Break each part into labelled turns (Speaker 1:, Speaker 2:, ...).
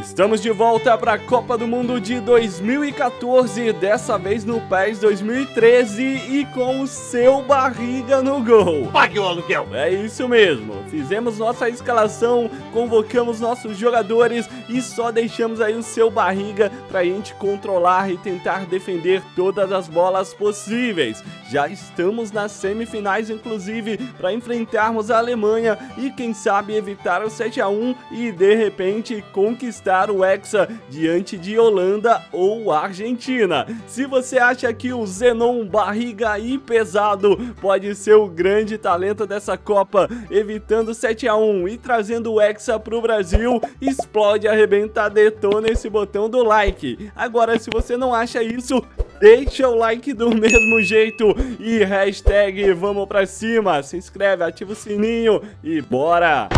Speaker 1: Estamos de volta para a Copa do Mundo de 2014, dessa vez no PES 2013 e com o seu barriga no gol.
Speaker 2: Pague o aluguel!
Speaker 1: É isso mesmo, fizemos nossa escalação, convocamos nossos jogadores e só deixamos aí o seu barriga para a gente controlar e tentar defender todas as bolas possíveis. Já estamos nas semifinais, inclusive, para enfrentarmos a Alemanha e quem sabe evitar o 7 a 1 e de repente conquistar conquistar o Hexa diante de Holanda ou Argentina. Se você acha que o Zenon barriga e pesado pode ser o grande talento dessa Copa, evitando 7 a 1 e trazendo o Hexa o Brasil, explode, arrebenta, detona esse botão do like. Agora, se você não acha isso, deixa o like do mesmo jeito e hashtag vamos pra cima, se inscreve, ativa o sininho e bora!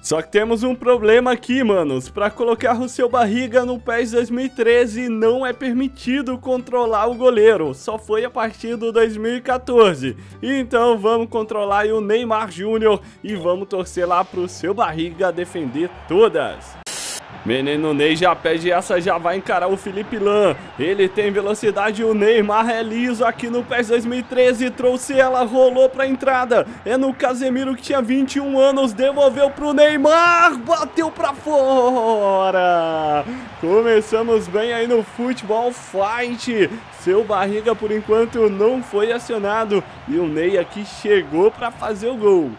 Speaker 1: Só que temos um problema aqui, manos. Para colocar o seu barriga no PES 2013 não é permitido controlar o goleiro. Só foi a partir do 2014. Então vamos controlar o Neymar Júnior e vamos torcer lá pro seu barriga defender todas. Menino Ney já pede essa, já vai encarar o Felipe Lan. Ele tem velocidade, o Neymar é liso aqui no PES 2013. Trouxe ela, rolou pra entrada. É no Casemiro que tinha 21 anos, devolveu pro Neymar, bateu pra fora. Começamos bem aí no Futebol Fight. Seu barriga por enquanto não foi acionado e o Ney aqui chegou pra fazer o gol.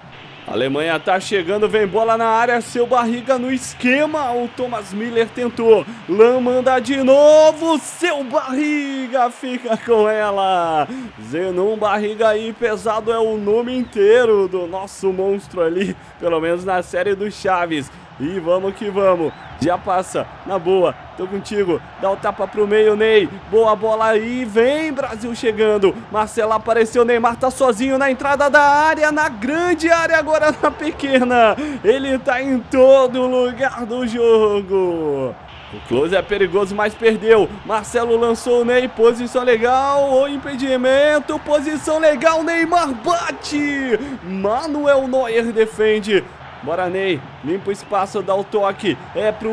Speaker 1: A Alemanha tá chegando, vem bola na área, seu barriga no esquema. O Thomas Miller tentou. Lan manda de novo, seu barriga fica com ela. Zenon Barriga aí, pesado é o nome inteiro do nosso monstro ali, pelo menos na série do Chaves. E vamos que vamos. Já passa, na boa, tô contigo. Dá o tapa pro meio, Ney. Boa bola aí, vem Brasil chegando. Marcelo apareceu, Neymar tá sozinho na entrada da área, na grande área, agora na pequena. Ele tá em todo lugar do jogo. O close é perigoso, mas perdeu. Marcelo lançou o Ney, posição legal, o impedimento, posição legal, Neymar bate. Manuel Neuer defende. Bora, Ney. Limpa o espaço, dá o toque. É pro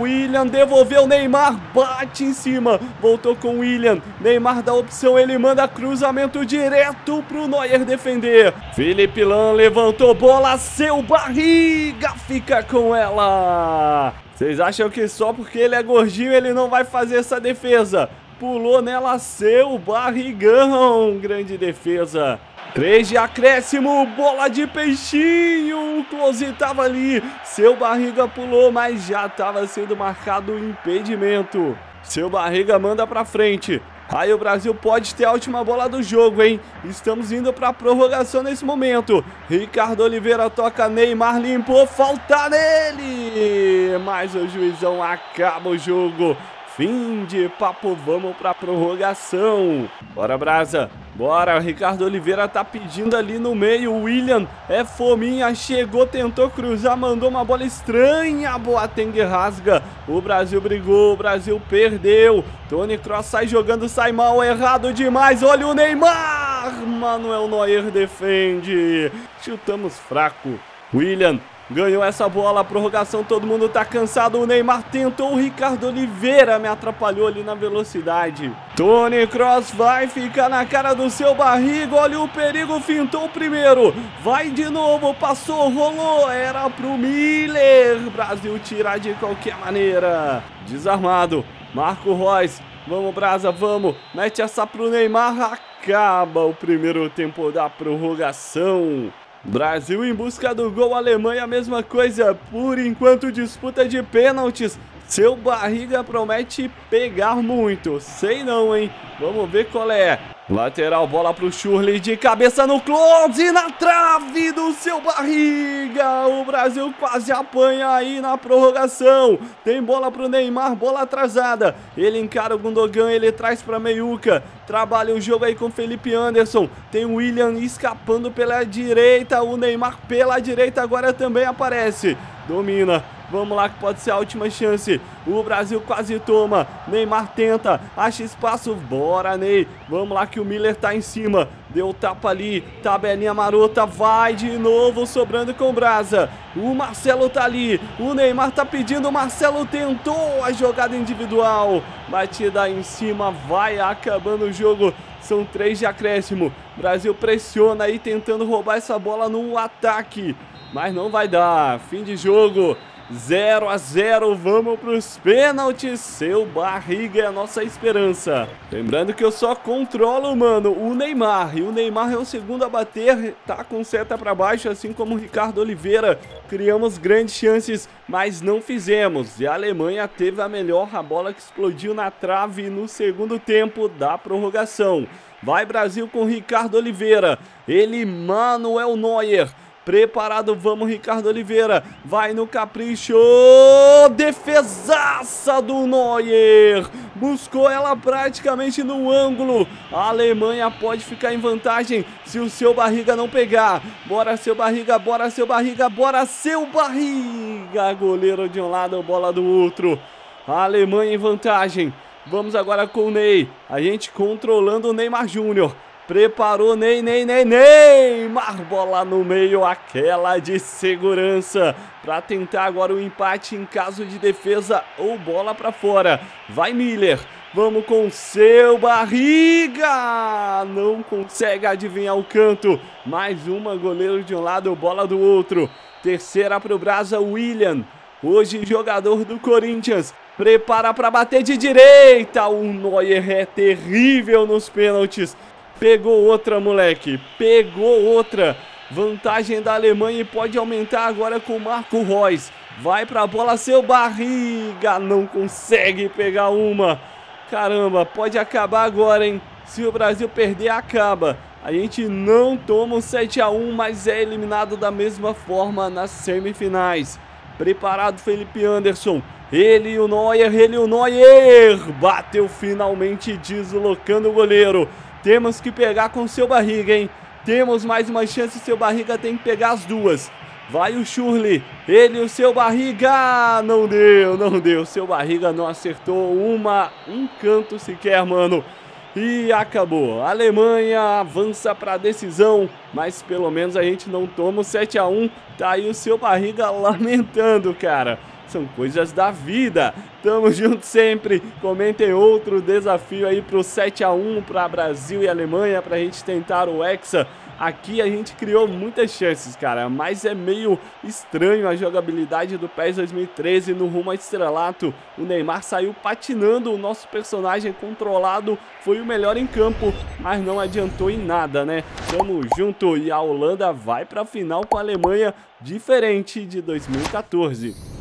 Speaker 1: William. Devolveu o Neymar. Bate em cima. Voltou com o William. Neymar dá opção. Ele manda cruzamento direto pro Neuer defender. Felipe Lan levantou bola. Seu barriga fica com ela. Vocês acham que só porque ele é gordinho ele não vai fazer essa defesa? Pulou nela seu barrigão. Grande defesa. 3 de acréscimo, bola de peixinho, o Close tava ali, seu barriga pulou, mas já estava sendo marcado o impedimento. Seu barriga manda pra frente, Aí o Brasil pode ter a última bola do jogo, hein? Estamos indo para a prorrogação nesse momento. Ricardo Oliveira toca, Neymar limpou, falta nele! Mas o juizão acaba o jogo. Fim de papo, vamos para prorrogação. Bora, Brasa. Bora, Ricardo Oliveira tá pedindo ali no meio. William é fominha, chegou, tentou cruzar, mandou uma bola estranha. Boateng rasga. O Brasil brigou, o Brasil perdeu. Tony Cross sai jogando, sai mal, errado demais. Olha o Neymar. Manuel Neuer defende. Chutamos fraco. William Ganhou essa bola, prorrogação, todo mundo tá cansado. O Neymar tentou, o Ricardo Oliveira me atrapalhou ali na velocidade. Tony Cross vai ficar na cara do seu barrigo. Olha o perigo, fintou o primeiro. Vai de novo, passou, rolou. Era pro Miller. Brasil tirar de qualquer maneira. Desarmado. Marco Reus. Vamos, Brasa, vamos. Mete essa pro Neymar. Acaba o primeiro tempo da prorrogação. Brasil em busca do gol, Alemanha a mesma coisa, por enquanto disputa de pênaltis. Seu barriga promete pegar muito, sei não, hein? Vamos ver qual é. Lateral, bola pro Shurley de cabeça no close, na trave do seu barriga. O Brasil quase apanha aí na prorrogação. Tem bola pro Neymar, bola atrasada. Ele encara o Gundogan, ele traz pra Meiuca. Trabalha o jogo aí com Felipe Anderson. Tem o William escapando pela direita. O Neymar pela direita agora também aparece. Domina, Vamos lá que pode ser a última chance. O Brasil quase toma. Neymar tenta, acha espaço. Bora, Ney. Vamos lá que o Miller tá em cima. Deu tapa ali, tabelinha marota, vai de novo, sobrando com Brasa. O Marcelo tá ali, o Neymar tá pedindo, o Marcelo tentou a jogada individual. Batida em cima, vai acabando o jogo. São três de acréscimo. Brasil pressiona aí, tentando roubar essa bola no ataque. Mas não vai dar. Fim de jogo. 0 a 0 vamos para os pênaltis. Seu barriga é a nossa esperança. Lembrando que eu só controlo, mano, o Neymar. E o Neymar é o segundo a bater, tá com seta para baixo, assim como o Ricardo Oliveira. Criamos grandes chances, mas não fizemos. E a Alemanha teve a melhor, a bola que explodiu na trave no segundo tempo da prorrogação. Vai Brasil com Ricardo Oliveira. Ele, Manuel Neuer. Preparado, vamos, Ricardo Oliveira. Vai no capricho. Defesaça do Neuer. Buscou ela praticamente no ângulo. A Alemanha pode ficar em vantagem se o seu barriga não pegar. Bora, seu barriga, bora, seu barriga, bora, seu barriga. Goleiro de um lado, bola do outro. A Alemanha em vantagem. Vamos agora com o Ney. A gente controlando o Neymar Júnior. Preparou Ney, Ney, Ney, Neymar. Bola no meio, aquela de segurança. Para tentar agora o empate em caso de defesa ou bola para fora. Vai Miller. Vamos com seu barriga. Não consegue adivinhar o canto. Mais uma, goleiro de um lado, bola do outro. Terceira para o Brasa, William. Hoje jogador do Corinthians. Prepara para bater de direita. O Neuer é terrível nos pênaltis. Pegou outra, moleque. Pegou outra. Vantagem da Alemanha e pode aumentar agora com o Marco Reus. Vai pra bola, seu barriga. Não consegue pegar uma. Caramba, pode acabar agora, hein? Se o Brasil perder, acaba. A gente não toma um 7 a 1 mas é eliminado da mesma forma nas semifinais. Preparado Felipe Anderson. Ele e o Neuer, ele e o Neuer. Bateu finalmente deslocando o goleiro. Temos que pegar com seu barriga, hein? Temos mais uma chance, seu barriga tem que pegar as duas. Vai o Shurley, ele e o seu barriga, não deu, não deu, seu barriga não acertou uma, um canto sequer, mano. E acabou, a Alemanha avança para a decisão, mas pelo menos a gente não toma o 7 a 1 tá aí o seu barriga lamentando, cara são coisas da vida. Tamo junto sempre. Comentem outro desafio aí pro 7 a 1 para Brasil e Alemanha pra gente tentar o Hexa. Aqui a gente criou muitas chances, cara, mas é meio estranho a jogabilidade do PES 2013 no rumo a estrelato. O Neymar saiu patinando, o nosso personagem controlado foi o melhor em campo, mas não adiantou em nada, né? Tamo junto e a Holanda vai pra final com a Alemanha, diferente de 2014.